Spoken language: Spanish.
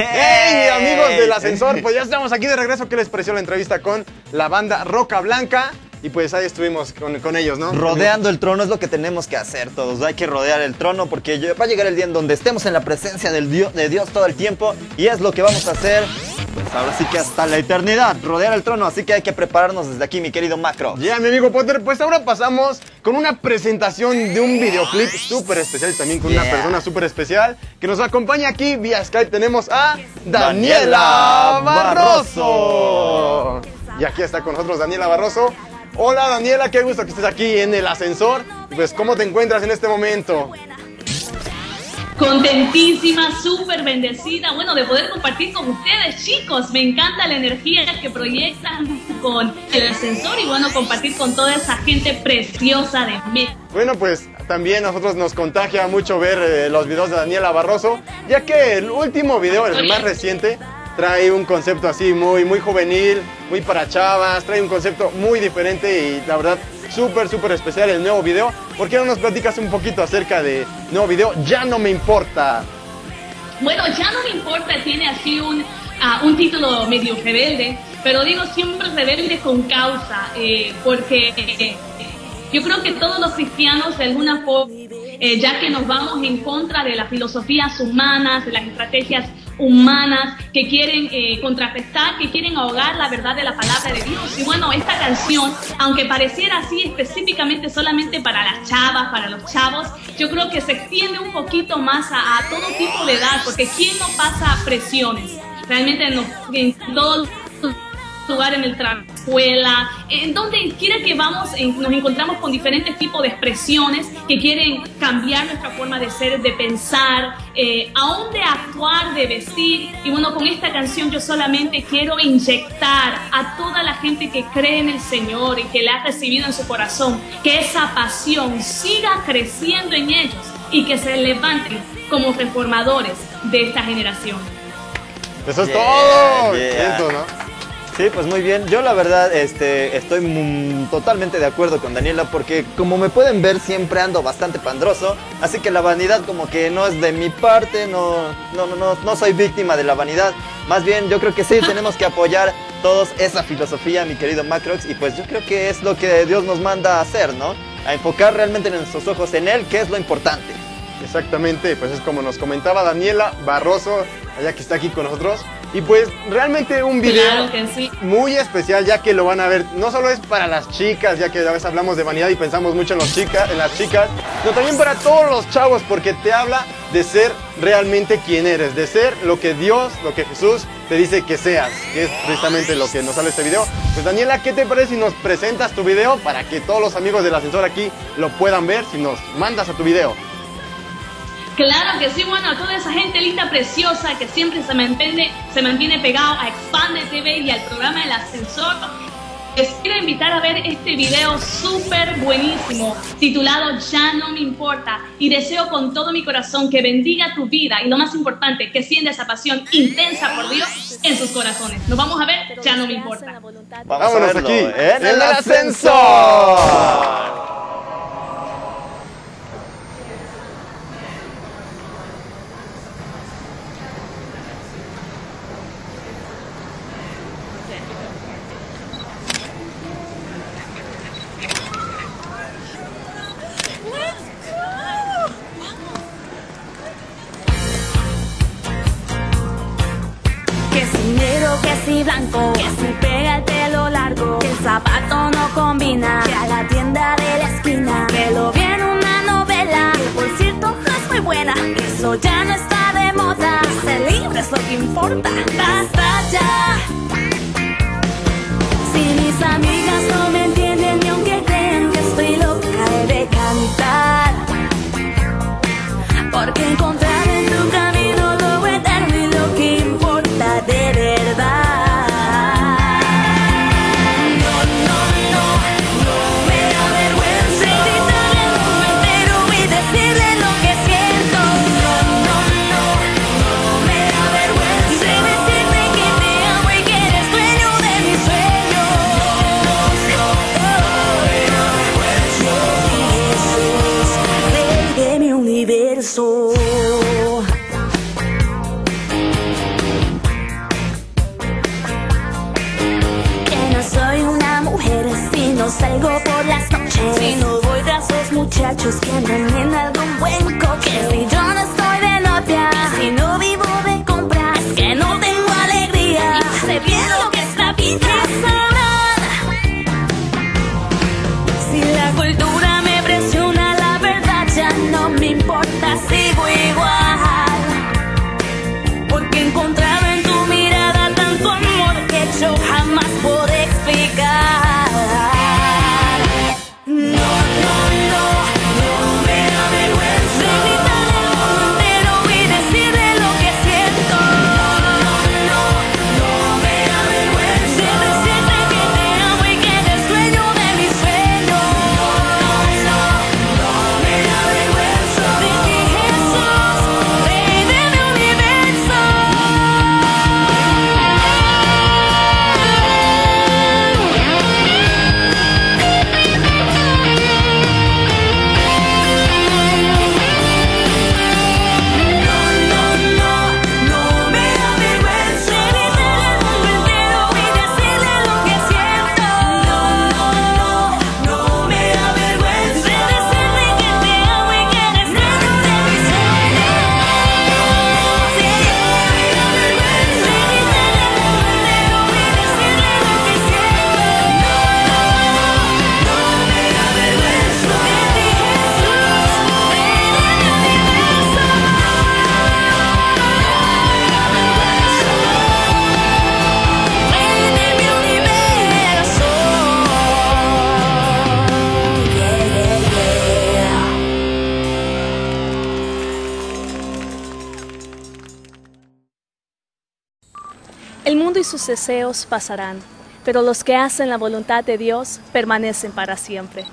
¡Hey, amigos del ascensor! Pues ya estamos aquí de regreso. ¿Qué les pareció la entrevista con la banda Roca Blanca? Y pues ahí estuvimos con, con ellos, ¿no? Rodeando el trono es lo que tenemos que hacer todos. Hay que rodear el trono porque va a llegar el día en donde estemos en la presencia del Dios, de Dios todo el tiempo. Y es lo que vamos a hacer, pues ahora sí que hasta la eternidad, rodear el trono. Así que hay que prepararnos desde aquí, mi querido Macro. Ya, mi amigo Potter, pues ahora pasamos con una presentación de un videoclip súper especial y también con una persona súper especial que nos acompaña aquí vía Skype. Tenemos a Daniela Barroso. Y aquí está con nosotros Daniela Barroso. Hola Daniela, qué gusto que estés aquí en el ascensor. Pues, ¿cómo te encuentras en este momento? Contentísima, súper bendecida, bueno, de poder compartir con ustedes, chicos. Me encanta la energía que proyectan con el ascensor y bueno, compartir con toda esa gente preciosa de México. Bueno, pues también a nosotros nos contagia mucho ver eh, los videos de Daniela Barroso, ya que el último video, el más reciente, trae un concepto así muy, muy juvenil, muy para chavas, trae un concepto muy diferente y la verdad súper, súper especial el nuevo video. ¿Por qué no nos platicas un poquito acerca de nuevo video? Ya no me importa. Bueno, ya no me importa, tiene así un, ah, un título medio rebelde, pero digo siempre rebelde con causa, eh, porque eh, yo creo que todos los cristianos de alguna forma, eh, ya que nos vamos en contra de las filosofías humanas, de las estrategias humanas que quieren eh, que quieren ahogar la verdad de la palabra de Dios. Y bueno, esta canción, aunque pareciera así específicamente solamente para las chavas, para los chavos, yo creo que se extiende un poquito más a, a todo tipo de edad, porque ¿quién no pasa presiones? Realmente en, los- en todos lugar en el escuela, en donde quiera que vamos, en- nos encontramos con diferentes tipos de expresiones que quieren cambiar nuestra forma de ser, de pensar, eh, aún de actuar, de vestir. Y bueno, con esta canción yo solamente quiero inyectar a toda la gente que cree en el Señor y que le ha recibido en su corazón, que esa pasión siga creciendo en ellos y que se levanten como reformadores de esta generación. Eso es Yeah, todo. yeah. Eso, ¿no? Sí, pues muy bien. Yo la verdad este, estoy totalmente de acuerdo con Daniela porque como me pueden ver siempre ando bastante pandroso, así que la vanidad como que no es de mi parte, no, no, no, no, no soy víctima de la vanidad. Más bien yo creo que sí tenemos que apoyar todos esa filosofía, mi querido Macrox, y pues yo creo que es lo que Dios nos manda a hacer, ¿no? A enfocar realmente nuestros ojos en Él, que es lo importante. Exactamente, pues es como nos comentaba Daniela Barroso, allá que está aquí con nosotros. Y pues realmente un video Claro que sí. muy especial, ya que lo van a ver, no solo es para las chicas, ya que a veces hablamos de vanidad y pensamos mucho en, los chicas, en las chicas, sino también para todos los chavos, porque te habla de ser realmente quien eres, de ser lo que Dios, lo que Jesús te dice que seas, que es precisamente lo que nos sale este video. Pues Daniela, ¿qué te parece si nos presentas tu video para que todos los amigos del ascensor aquí lo puedan ver, si nos mandas a tu video? Claro que sí, bueno, a toda esa gente linda, preciosa, que siempre se mantiene, se mantiene pegado a Expande TV y al programa El Ascensor. Les quiero invitar a ver este video súper buenísimo, titulado Ya no me importa. Y deseo con todo mi corazón que bendiga tu vida y lo más importante, que sienta esa pasión intensa por Dios en sus corazones. Nos vamos a ver, Ya no me importa. Vamos Vámonos a verlo aquí, en el ascensor. Que si blanco, que si pega el pelo largo, que el zapato no combina, que a la tienda de la esquina, que lo vi en una novela, que por cierto no es muy buena, eso ya no está de moda, ser libre es lo que importa, basta ya. Si mis amigas no Que no soy una mujer si no salgo por las noches. Si no voy tras los muchachos que me en algún buen coche. Que si yo no estoy de novia, y si no vivo de compras, que no tengo alegría. Y bien lo que es la vida. Sabrán si la cultura. El mundo y sus deseos pasarán, pero los que hacen la voluntad de Dios permanecen para siempre.